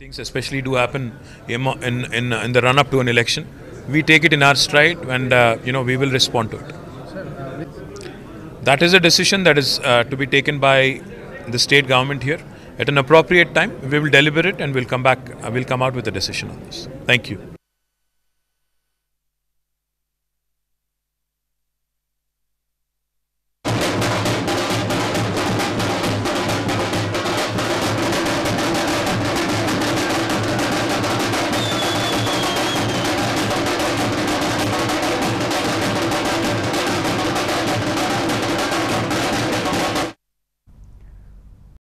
Things especially do happen in, in, in, the run up to an election. We take it in our stride and uh, you know we will respond to it. That is a decision that is uh, to be taken by the state government here. At an appropriate time, we will deliberate and we'll come back, uh, we'll come out with a decision on this. Thank you.